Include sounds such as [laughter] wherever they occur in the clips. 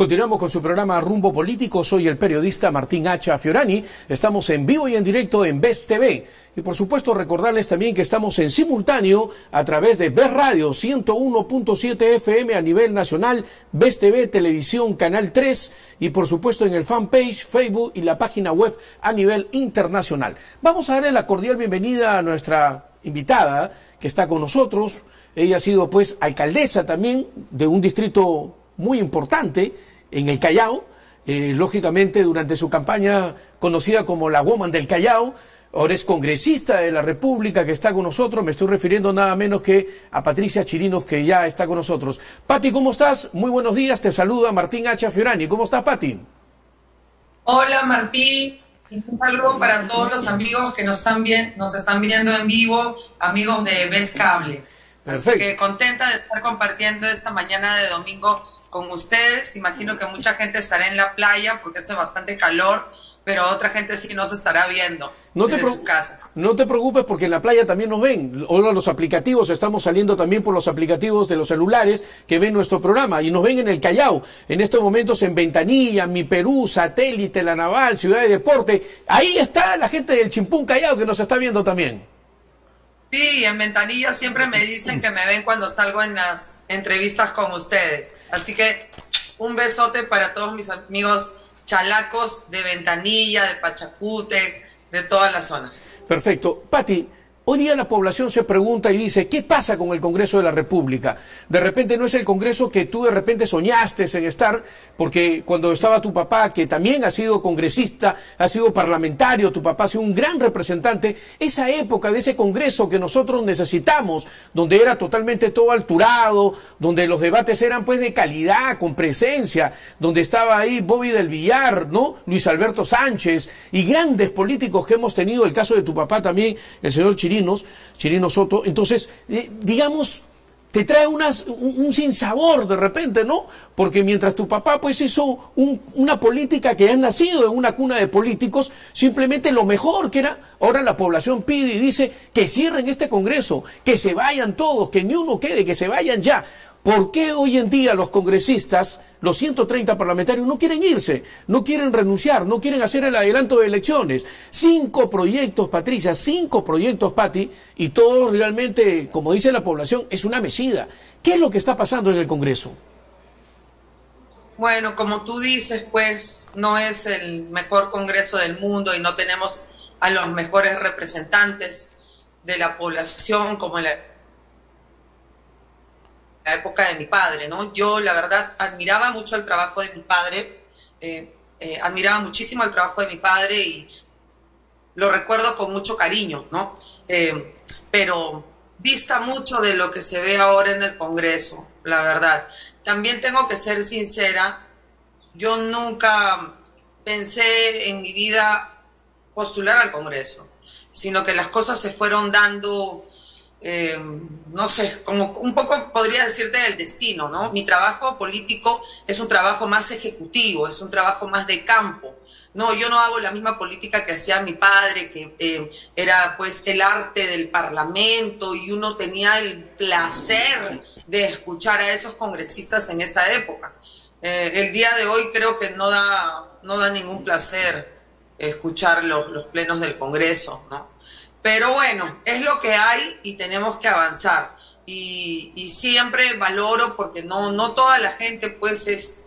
Continuamos con su programa Rumbo Político. Soy el periodista Martín H. Fiorani. Estamos en vivo y en directo en Best TV. Y por supuesto recordarles también que estamos en simultáneo a través de Best Radio 101.7 FM a nivel nacional, Best TV, Televisión, Canal 3 y por supuesto en el fanpage, Facebook y la página web a nivel internacional. Vamos a darle la cordial bienvenida a nuestra invitada que está con nosotros. Ella ha sido pues alcaldesa también de un distrito muy importante en el Callao, eh, lógicamente durante su campaña conocida como la Woman del Callao, ahora es congresista de la República que está con nosotros, me estoy refiriendo nada menos que a Patricia Chirinos que ya está con nosotros. Pati, ¿cómo estás? Muy buenos días, te saluda Martín H. Fiorani. ¿Cómo estás, Pati? Hola, Martín. Un saludo para todos los amigos que nos están, bien, nos están viendo en vivo, amigos de Ves Cable. Perfecto. que contenta de estar compartiendo esta mañana de domingo con ustedes. Imagino que mucha gente estará en la playa porque hace bastante calor, pero otra gente sí nos estará viendo. No te, su casa. no te preocupes porque en la playa también nos ven. Ahora los aplicativos, estamos saliendo también por los aplicativos de los celulares que ven nuestro programa y nos ven en el Callao. En estos momentos en Ventanilla, Mi Perú, Satélite, La Naval, Ciudad de Deporte. Ahí está la gente del Chimpún Callao que nos está viendo también. Sí, en Ventanilla siempre me dicen que me ven cuando salgo en las entrevistas con ustedes. Así que un besote para todos mis amigos chalacos de Ventanilla, de Pachacute, de todas las zonas. Perfecto. Pati, Hoy día la población se pregunta y dice, ¿qué pasa con el Congreso de la República? De repente no es el Congreso que tú de repente soñaste en estar, porque cuando estaba tu papá, que también ha sido congresista, ha sido parlamentario, tu papá ha sido un gran representante, esa época de ese Congreso que nosotros necesitamos, donde era totalmente todo alturado, donde los debates eran pues de calidad, con presencia, donde estaba ahí Bobby del Villar, ¿no? Luis Alberto Sánchez y grandes políticos que hemos tenido, el caso de tu papá también, el señor Chirín Chirinos, Soto. Entonces, eh, digamos, te trae unas, un, sinsabor de repente, ¿no? Porque mientras tu papá pues hizo una política que ha nacido en una cuna de políticos, simplemente lo mejor que era, ahora la población pide y dice que cierren este Congreso, que se vayan todos, que ni uno quede, que se vayan ya. ¿Por qué hoy en día los congresistas, los 130 parlamentarios, no quieren irse, no quieren renunciar, no quieren hacer el adelanto de elecciones? Cinco proyectos, Patricia, cinco proyectos, Pati, y todos realmente, como dice la población, es una mesida. ¿Qué es lo que está pasando en el Congreso? Bueno, como tú dices, pues no es el mejor Congreso del mundo y no tenemos a los mejores representantes de la población como la época de mi padre, ¿no? Yo, la verdad, admiraba mucho el trabajo de mi padre, eh, eh, admiraba muchísimo el trabajo de mi padre y lo recuerdo con mucho cariño, ¿no? Eh, pero vista mucho de lo que se ve ahora en el Congreso, la verdad. También tengo que ser sincera, yo nunca pensé en mi vida postular al Congreso, sino que las cosas se fueron dando eh, no sé, como un poco podría decirte del destino, ¿no? Mi trabajo político es un trabajo más ejecutivo, es un trabajo más de campo. No, yo no hago la misma política que hacía mi padre, que eh, era pues el arte del parlamento y uno tenía el placer de escuchar a esos congresistas en esa época. Eh, el día de hoy creo que no da, no da ningún placer escuchar los, los plenos del Congreso, ¿no? Pero bueno, es lo que hay y tenemos que avanzar. Y, siempre valoro porque no, no toda la gente pues es,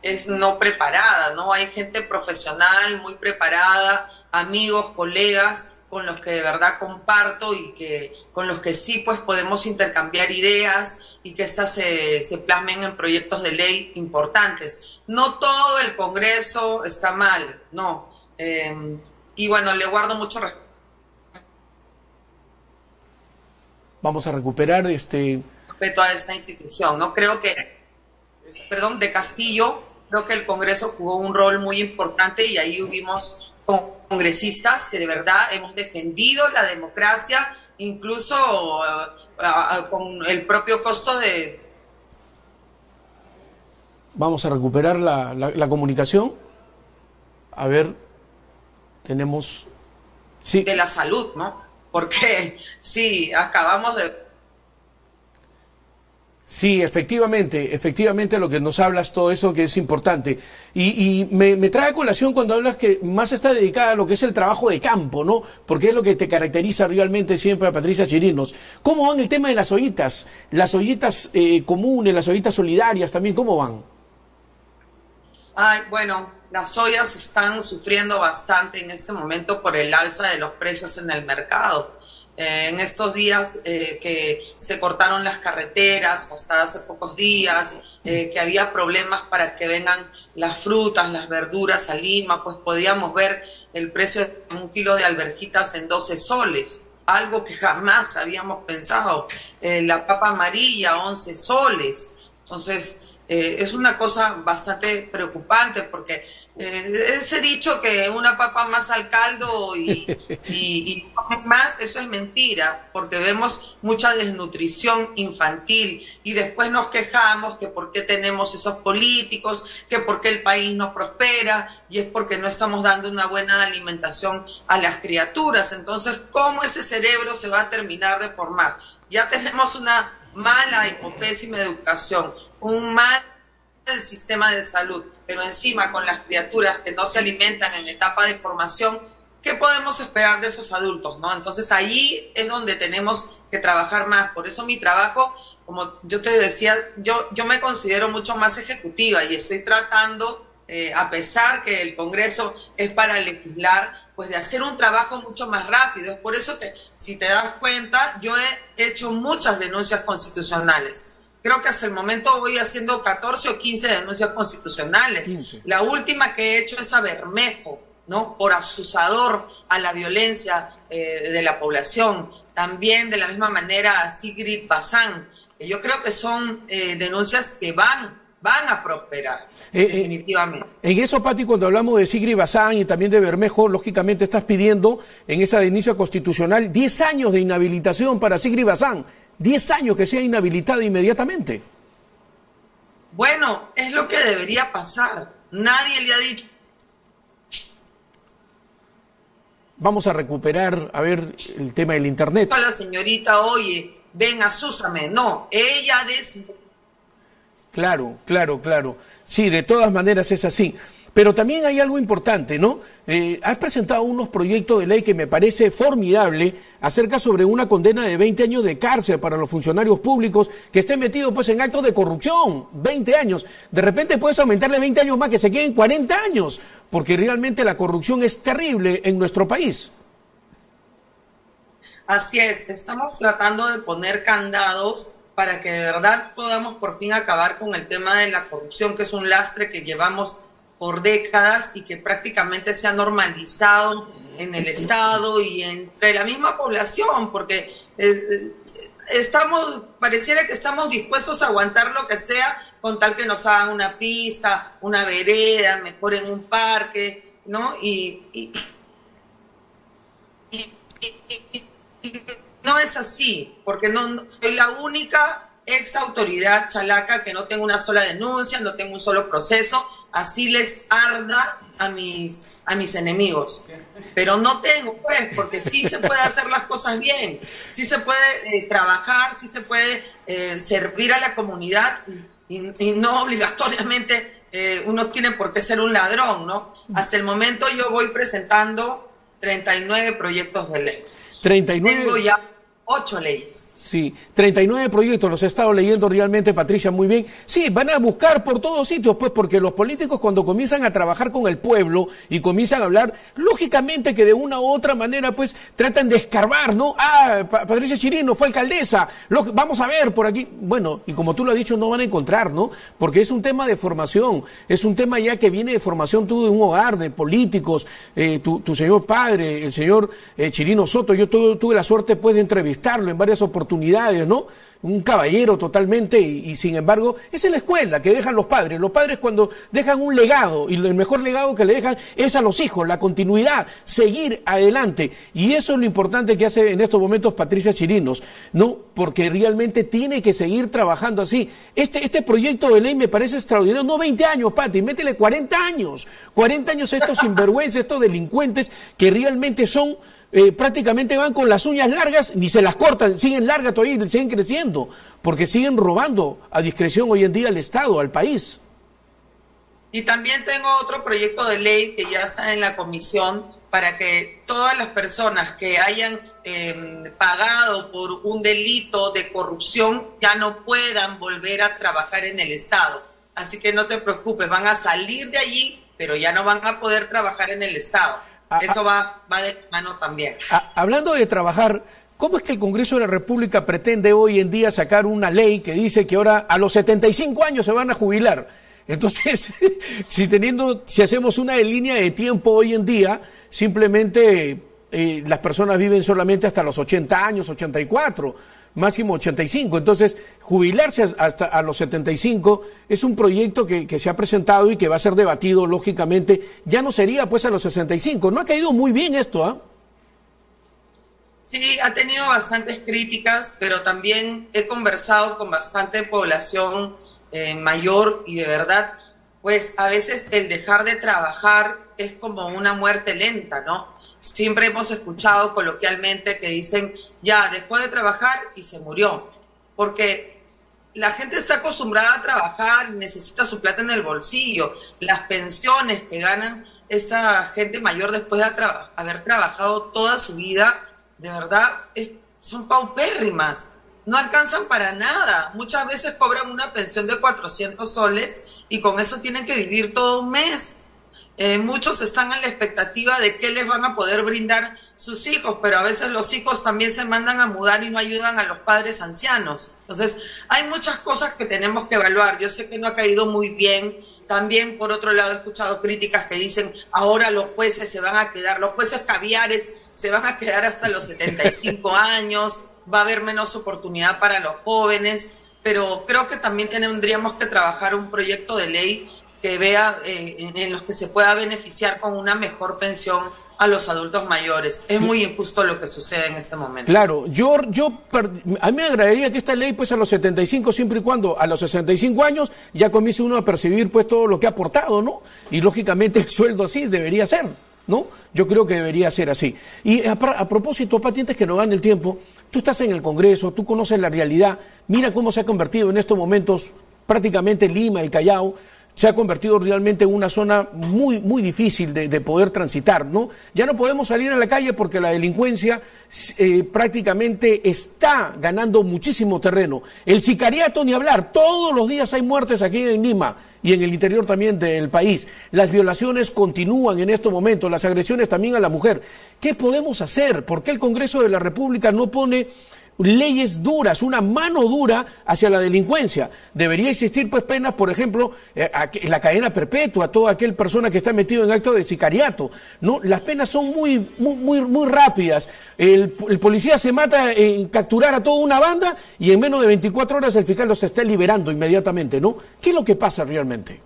es no preparada, ¿no? Hay gente profesional, muy preparada, amigos, colegas con los que de verdad comparto y que con los que sí pues podemos intercambiar ideas y que éstas se, se plasmen en proyectos de ley importantes. No todo el Congreso está mal, no. Eh, y bueno, le guardo mucho respeto vamos a recuperar este respeto a esta institución. No creo que, perdón, de Castillo, creo que el Congreso jugó un rol muy importante y ahí hubimos congresistas que de verdad hemos defendido la democracia, incluso con el propio costo de... Vamos a recuperar la, la comunicación. A ver, tenemos sí. de la salud, ¿no? Porque sí, acabamos de Sí, efectivamente, efectivamente lo que nos hablas, todo eso que es importante. Y, me, trae a colación cuando hablas que más está dedicada a lo que es el trabajo de campo, ¿no? Porque es lo que te caracteriza realmente siempre a Patricia Chirinos. ¿Cómo van el tema de las ollitas? Las ollitas eh, comunes, las ollitas solidarias también, ¿cómo van? Ay, bueno, las ollas están sufriendo bastante en este momento por el alza de los precios en el mercado eh, en estos días eh, que se cortaron las carreteras, hasta hace pocos días, eh, que había problemas para que vengan las frutas, las verduras a Lima, pues podíamos ver el precio de un kilo de alberjitas en 12 soles, algo que jamás habíamos pensado. la papa amarilla, 11 soles. Entonces, eh, es una cosa bastante preocupante porque eh, ese dicho que una papa más al caldo y, [laughs] y, más, eso es mentira, porque vemos mucha desnutrición infantil y después nos quejamos que por qué tenemos esos políticos, que por qué el país no prospera y es porque no estamos dando una buena alimentación a las criaturas. Entonces, ¿cómo ese cerebro se va a terminar de formar? Ya tenemos una mala o pésima educación, un mal sistema de salud, pero encima con las criaturas que no se alimentan en etapa de formación, ¿qué podemos esperar de esos adultos? ¿no? Entonces ahí es donde tenemos que trabajar más. Por eso mi trabajo, como yo te decía, yo, yo me considero mucho más ejecutiva y estoy tratando, eh, a pesar que el Congreso es para legislar, pues de hacer un trabajo mucho más rápido. Es por eso que, si te das cuenta, yo he hecho muchas denuncias constitucionales creo que hasta el momento voy haciendo 14 o 15 denuncias constitucionales. La última que he hecho es a Bermejo, ¿no? Por asusador a la violencia eh, de la población. También de la misma manera a Sigrid Bazán. yo creo que son eh, denuncias que van van a prosperar, eh, definitivamente. en eso, Pati, cuando hablamos de Sigrid Bazán y también de Bermejo, lógicamente estás pidiendo en esa denuncia constitucional 10 años de inhabilitación para Sigrid Bazán. 10 años que sea inhabilitada inmediatamente. Bueno, es lo que debería pasar. Nadie le ha dicho. Vamos a recuperar, a ver, el tema del Internet. A la señorita, oye, ven, asúsame. No, ella decidió. Claro, claro, claro. Sí, de todas maneras es así. Pero también hay algo importante, ¿no? Eh, has presentado unos proyectos de ley que me parece formidable acerca sobre una condena de 20 años de cárcel para los funcionarios públicos que estén metidos pues en actos de corrupción, 20 años. De repente puedes aumentarle 20 años más que se queden 40 años, porque realmente la corrupción es terrible en nuestro país. Así es, estamos tratando de poner candados para que de verdad podamos por fin acabar con el tema de la corrupción, que es un lastre que llevamos por décadas y que prácticamente se ha normalizado en el Estado y entre la misma población, porque eh, eh, estamos, pareciera que estamos dispuestos a aguantar lo que sea con tal que nos hagan una pista, una vereda, mejor en un parque, ¿no? Y, y, no es así, porque no soy la única ex autoridad chalaca que no tengo una sola denuncia, no tengo un solo proceso, así les arda a mis, a mis enemigos. Pero no tengo, pues, porque sí se puede hacer las cosas bien, sí se puede eh, trabajar, sí se puede eh, servir a la comunidad y, no obligatoriamente eh, uno tiene por qué ser un ladrón, ¿no? Hasta el momento yo voy presentando 39 proyectos de ley. 39. Tengo ya ocho leyes. Sí, 39 proyectos, los he estado leyendo realmente, Patricia, muy bien. Sí, van a buscar por todos sitios, pues, porque los políticos cuando comienzan a trabajar con el pueblo y comienzan a hablar, lógicamente que de una u otra manera, pues, tratan de escarbar, ¿no? Ah, Patricia Chirino fue alcaldesa, vamos a ver por aquí. Bueno, y como tú lo has dicho, no van a encontrar, ¿no? Porque es un tema de formación, es un tema ya que viene de formación tú de un hogar, de políticos, eh, tu, señor padre, el señor eh, Chirino Soto, yo tuve la suerte, pues, de entrevistar entrevistarlo en varias oportunidades, ¿no? un caballero totalmente y, sin embargo es en la escuela que dejan los padres. Los padres cuando dejan un legado y el mejor legado que le dejan es a los hijos, la continuidad, seguir adelante. Y eso es lo importante que hace en estos momentos Patricia Chirinos, ¿no? Porque realmente tiene que seguir trabajando así. Este, este proyecto de ley me parece extraordinario. No 20 años, Pati, métele 40 años. 40 años estos [laughs] sinvergüenzas, estos delincuentes que realmente son eh, prácticamente van con las uñas largas, ni se las cortan, siguen largas todavía y siguen creciendo, porque siguen robando a discreción hoy en día al Estado, al país. Y también tengo otro proyecto de ley que ya está en la comisión para que todas las personas que hayan em, pagado por un delito de corrupción ya no puedan volver a trabajar en el Estado. Así que no te preocupes, van a salir de allí, pero ya no van a poder trabajar en el Estado. Ah, Eso ah. va, va de mano también. Ah, hablando de trabajar, ¿cómo es que el Congreso de la República pretende hoy en día sacar una ley que dice que ahora a los 75 años se van a jubilar? Entonces, [laughs] si teniendo, si hacemos una línea de tiempo hoy en día, simplemente eh, las personas viven solamente hasta los 80 años, 84 máximo 85. Entonces, jubilarse hasta a los 75 es un proyecto que, se ha presentado y que va a ser debatido, lógicamente. Ya no sería pues a los 65. No ha caído muy bien esto, ¿ah? Sí, ha tenido bastantes críticas, pero también he conversado con bastante población eh, mayor y de verdad, pues a veces el dejar de trabajar es como una muerte lenta, ¿no? Siempre hemos escuchado coloquialmente que dicen, ya, dejó de trabajar y se murió. Porque la gente está acostumbrada a trabajar, necesita su plata en el bolsillo. Las pensiones que ganan esta gente mayor después de haber trabajado toda su vida, de verdad, son paupérrimas. No alcanzan para nada. Muchas veces cobran una pensión de 400 soles y con eso tienen que vivir todo un mes. Eh, muchos están en la expectativa de qué les van a poder brindar sus hijos, pero a veces los hijos también se mandan a mudar y no ayudan a los padres ancianos. Entonces, hay muchas cosas que tenemos que evaluar. Yo sé que no ha caído muy bien. También, por otro lado, he escuchado críticas que dicen, ahora los jueces se van a quedar, los jueces caviares se van a quedar hasta los 75 [laughs] años, va a haber menos oportunidad para los jóvenes, pero creo que también tendríamos que trabajar un proyecto de ley que vea eh, en los que se pueda beneficiar con una mejor pensión a los adultos mayores. Es muy injusto lo que sucede en este momento. Claro, yo, yo a mí me agradaría que esta ley, pues a los 75, siempre y cuando a los 65 años ya comience uno a percibir pues todo lo que ha aportado, ¿no? Y lógicamente el sueldo así debería ser, ¿no? Yo creo que debería ser así. Y a, a propósito, patientes que no dan el tiempo, tú estás en el Congreso, tú conoces la realidad, mira cómo se ha convertido en estos momentos prácticamente Lima, el Callao, se ha convertido realmente en una zona muy, muy difícil de, poder transitar, ¿no? Ya no podemos salir a la calle porque la delincuencia eh, prácticamente está ganando muchísimo terreno. El sicariato, ni hablar, todos los días hay muertes aquí en Lima y en el interior también del país. Las violaciones continúan en estos momentos, las agresiones también a la mujer. ¿Qué podemos hacer? ¿Por qué el Congreso de la República no pone leyes duras, una mano dura hacia la delincuencia. Debería existir pues penas, por ejemplo, eh, la cadena perpetua, toda aquel persona que está metido en acto de sicariato. No, las penas son muy, muy, muy, rápidas. El, policía se mata en capturar a toda una banda y en menos de 24 horas el fiscal los está liberando inmediatamente, ¿no? ¿Qué es lo que pasa realmente?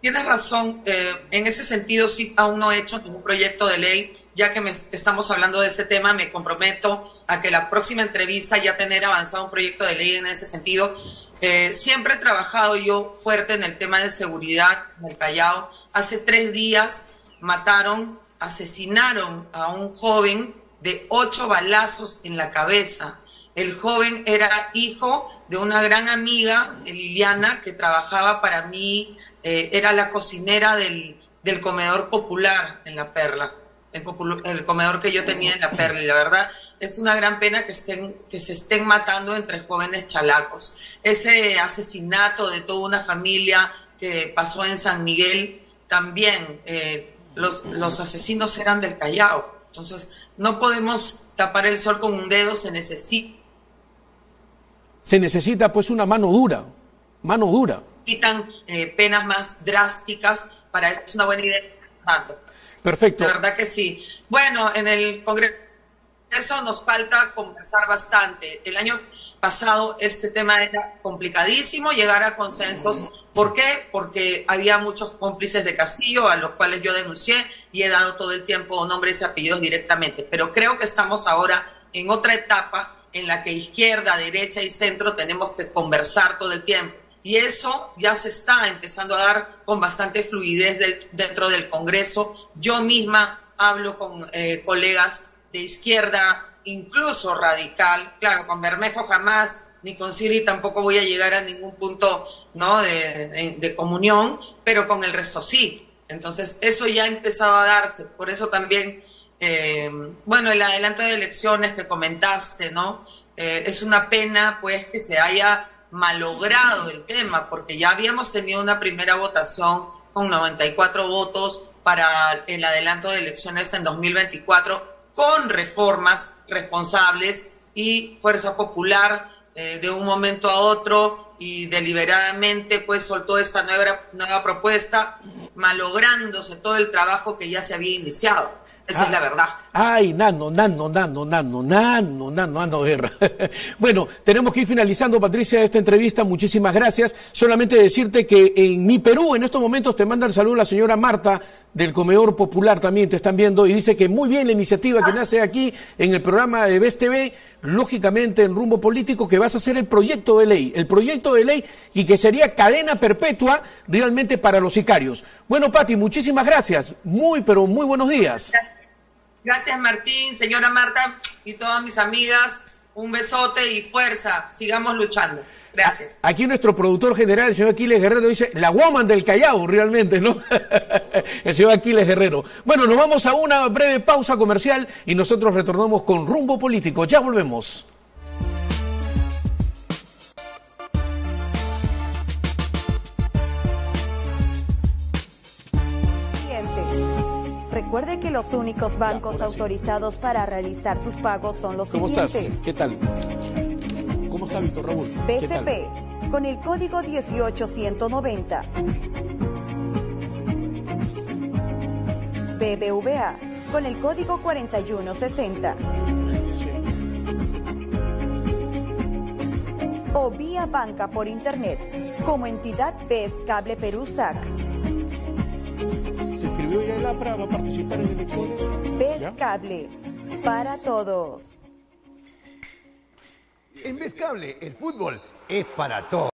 Tienes razón, eh, en ese sentido sí aún no he hecho ningún proyecto de ley ya que estamos hablando de ese tema, me comprometo a que la próxima entrevista ya tener avanzado un proyecto de ley en ese sentido. Eh, siempre he trabajado yo fuerte en el tema de seguridad en el Callao. Hace tres días mataron, asesinaron a un joven de ocho balazos en la cabeza. El joven era hijo de una gran amiga, Liliana, que trabajaba para mí, eh, era la cocinera del, del comedor popular en La Perla el, comedor que yo tenía en la Perla. Y la verdad es una gran pena que, estén, que se estén matando entre jóvenes chalacos. Ese asesinato de toda una familia que pasó en San Miguel, también eh, los, los asesinos eran del Callao. Entonces, no podemos tapar el sol con un dedo, se necesita. Se necesita pues una mano dura, mano dura. Quitan eh, penas más drásticas para es una buena idea. Perfecto. De verdad que sí. Bueno, en el Congreso eso nos falta conversar bastante. El año pasado este tema era complicadísimo, llegar a consensos. ¿Por qué? Porque había muchos cómplices de Castillo a los cuales yo denuncié y he dado todo el tiempo nombres y apellidos directamente. Pero creo que estamos ahora en otra etapa en la que izquierda, derecha y centro tenemos que conversar todo el tiempo. Y eso ya se está empezando a dar con bastante fluidez dentro del Congreso. Yo misma hablo con eh, colegas de izquierda, incluso radical. Claro, con Bermejo jamás, ni con Siri tampoco voy a llegar a ningún punto ¿no? de, comunión, pero con el resto sí. Entonces, eso ya ha empezado a darse. Por eso también, eh, bueno, el adelanto de elecciones que comentaste, ¿no? Eh, es una pena, pues, que se haya malogrado el tema, porque ya habíamos tenido una primera votación con 94 votos para el adelanto de elecciones en 2024 con reformas responsables y Fuerza Popular eh, de un momento a otro y deliberadamente pues soltó esta nueva, nueva propuesta, malográndose todo el trabajo que ya se había iniciado. Esa es la verdad. Ay, nano, nano, nano, nano, nano, nano, nano, [laughs] guerra. bueno, tenemos que ir finalizando, Patricia, esta entrevista. Muchísimas gracias. Solamente decirte que en mi Perú, en estos momentos, te manda el saludo la señora Marta del Comedor Popular también, te están viendo, y dice que muy bien la iniciativa que nace aquí en el programa de BES TV, lógicamente en rumbo político, que vas a hacer el proyecto de ley, el proyecto de ley y que sería cadena perpetua realmente para los sicarios. Bueno, Pati, muchísimas gracias. Muy, pero muy buenos días. Gracias Martín, señora Marta y todas mis amigas. Un besote y fuerza. Sigamos luchando. Gracias. Aquí nuestro productor general, el señor Aquiles Guerrero, dice, la woman del Callao, realmente, ¿no? [laughs] el señor Aquiles Guerrero. Bueno, nos vamos a una breve pausa comercial y nosotros retornamos con rumbo político. Ya volvemos. Recuerde que los únicos bancos autorizados para realizar sus pagos son los ¿Cómo siguientes. estás? ¿Qué tal? ¿Cómo está Víctor Raúl? BCP, con el código 18190. BBVA, con el código 4160. O vía banca por internet, como entidad BES Cable Perú SAC. ¿Se inscribió ya el APRA? ¿Va a participar en elecciones? BES Cable, para todos. En Vez Cable, el fútbol es para todos.